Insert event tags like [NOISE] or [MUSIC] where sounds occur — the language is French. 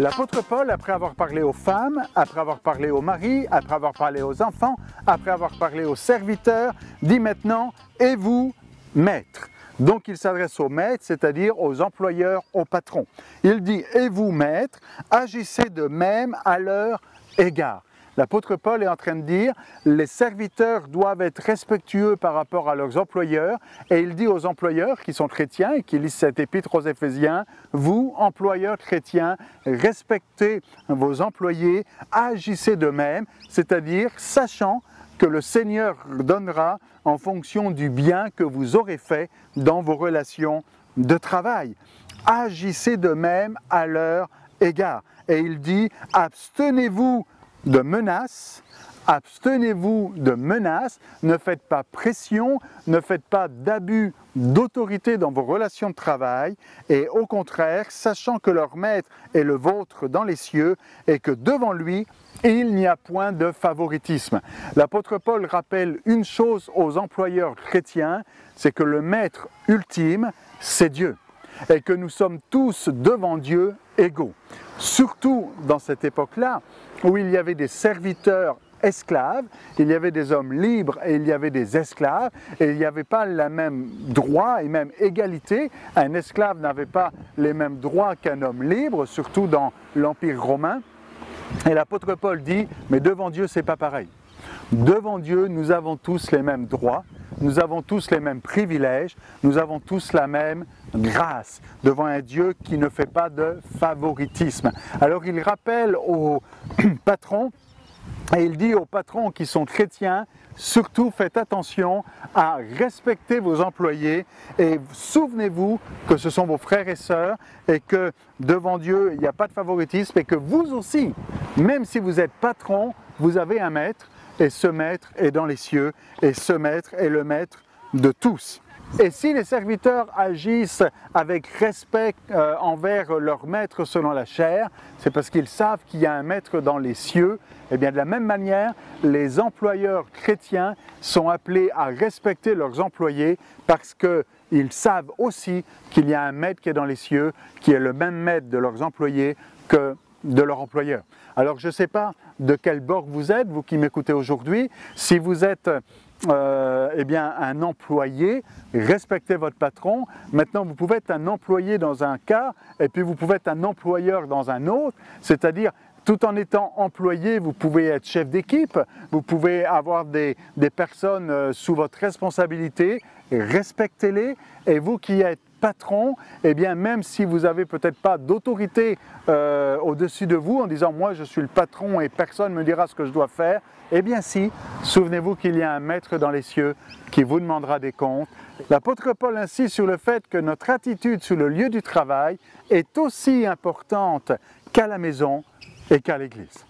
L'apôtre Paul, après avoir parlé aux femmes, après avoir parlé aux maris, après avoir parlé aux enfants, après avoir parlé aux serviteurs, dit maintenant, et vous, maîtres? Donc il s'adresse aux maîtres, c'est-à-dire aux employeurs, aux patrons. Il dit, et vous, maîtres, agissez de même à leur égard. L'apôtre Paul est en train de dire, les serviteurs doivent être respectueux par rapport à leurs employeurs, et il dit aux employeurs qui sont chrétiens et qui lisent cet épître aux Éphésiens, vous, employeurs chrétiens, respectez vos employés, agissez de même, c'est-à-dire sachant que le Seigneur donnera en fonction du bien que vous aurez fait dans vos relations de travail. Agissez de même à leur égard. Et il dit, abstenez-vous de menaces, abstenez-vous de menaces, ne faites pas pression, ne faites pas d'abus d'autorité dans vos relations de travail, et au contraire, sachant que leur maître est le vôtre dans les cieux, et que devant lui, il n'y a point de favoritisme. L'apôtre Paul rappelle une chose aux employeurs chrétiens, c'est que le maître ultime, c'est Dieu, et que nous sommes tous devant Dieu égaux. Surtout dans cette époque-là, où il y avait des serviteurs esclaves, il y avait des hommes libres et il y avait des esclaves, et il n'y avait pas le même droit et même égalité. Un esclave n'avait pas les mêmes droits qu'un homme libre, surtout dans l'Empire romain. Et l'apôtre Paul dit, mais devant Dieu, c'est pas pareil. Devant Dieu, nous avons tous les mêmes droits, nous avons tous les mêmes privilèges, nous avons tous la même grâce devant un Dieu qui ne fait pas de favoritisme. Alors il rappelle aux [CLEARS THROAT] patrons et il dit aux patrons qui sont chrétiens, surtout faites attention à respecter vos employés et souvenez-vous que ce sont vos frères et sœurs et que devant Dieu, il n'y a pas de favoritisme et que vous aussi, même si vous êtes patron, vous avez un maître et ce maître est dans les cieux, et ce maître est le maître de tous. Et si les serviteurs agissent avec respect euh, envers leur maître selon la chair, c'est parce qu'ils savent qu'il y a un maître dans les cieux. Et eh bien de la même manière, les employeurs chrétiens sont appelés à respecter leurs employés parce qu'ils savent aussi qu'il y a un maître qui est dans les cieux, qui est le même maître de leurs employés que de leur employeur. Alors je ne sais pas de quel bord vous êtes, vous qui m'écoutez aujourd'hui, si vous êtes euh, eh bien, un employé, respectez votre patron. Maintenant, vous pouvez être un employé dans un cas, et puis vous pouvez être un employeur dans un autre, c'est-à-dire tout en étant employé, vous pouvez être chef d'équipe, vous pouvez avoir des, des personnes euh, sous votre responsabilité, respectez-les, et vous qui êtes patron, eh bien même si vous n'avez peut-être pas d'autorité euh, au-dessus de vous en disant moi je suis le patron et personne ne me dira ce que je dois faire, eh bien si, souvenez-vous qu'il y a un maître dans les cieux qui vous demandera des comptes. L'apôtre Paul insiste sur le fait que notre attitude sur le lieu du travail est aussi importante qu'à la maison et qu'à l'église.